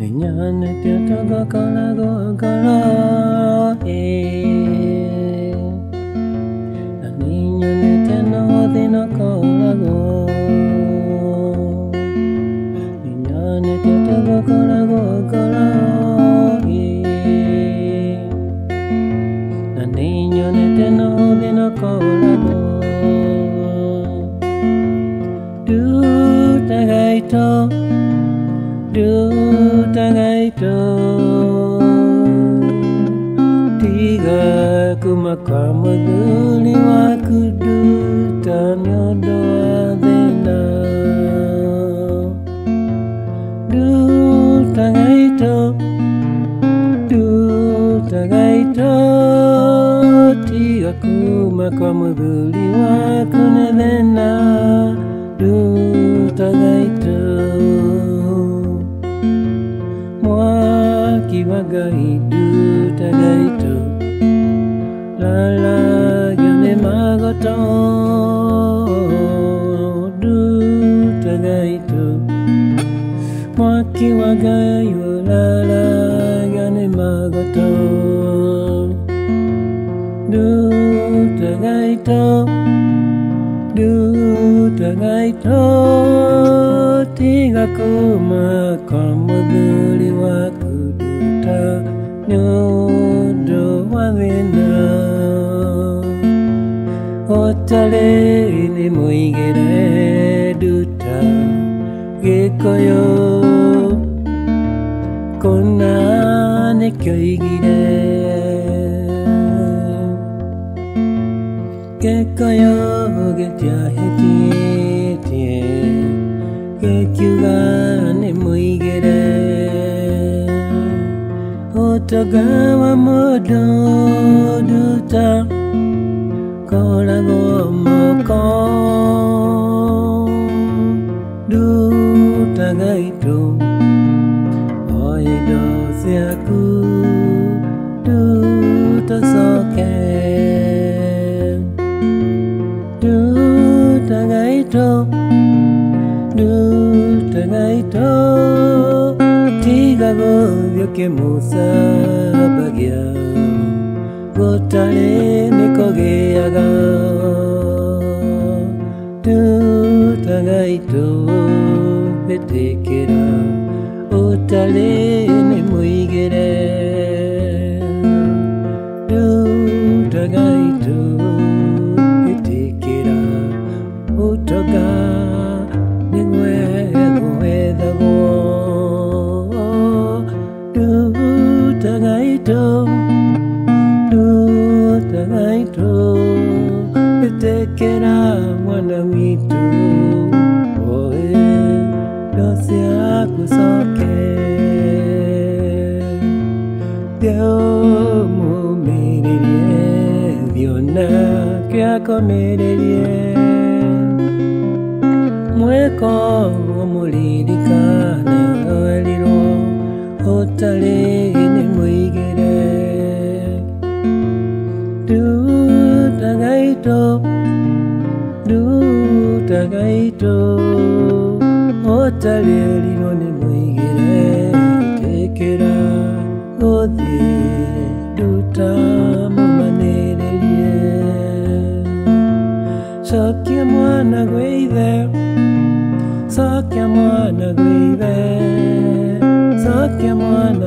နေညာနဲ့ပြတ်တော့ကလာတော့ကလာအေနေညာနဲ့တနော်တဲ့နော်ကလာတော့နေညာနဲ့ပြတ်တော့ကလာတော့ကလာအေနေညာနဲ့တနော်တဲ့နော်ကလာတော့ဒူတဟိုက်တော့ tagaito Tiga kumakama guli waku du tanyo doa dena Du tagaito Du tagaito Tiga kumakama guli waku Mwaki wa gayu lala magoto Du tagaito Du tagaito Tiga kuma kamuduli wa kuduta Nyodo wa thina Otale ni muigere duta Gikoyo Kona ne kyo igire Gikoyo getia hetitie Gekiuga ni muigere ta modo duta Kolago moko Duta wakamu sabagia Gotare nekogeaga Tutagai to betekera Otare Diamo mererie, Diona que a comererie. Mueko omulirikana aliro, otale ne muigere. Du tagaito, du tagaito, otale aliro Sakya Mwana Sakya Mwana